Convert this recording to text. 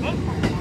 Neyse.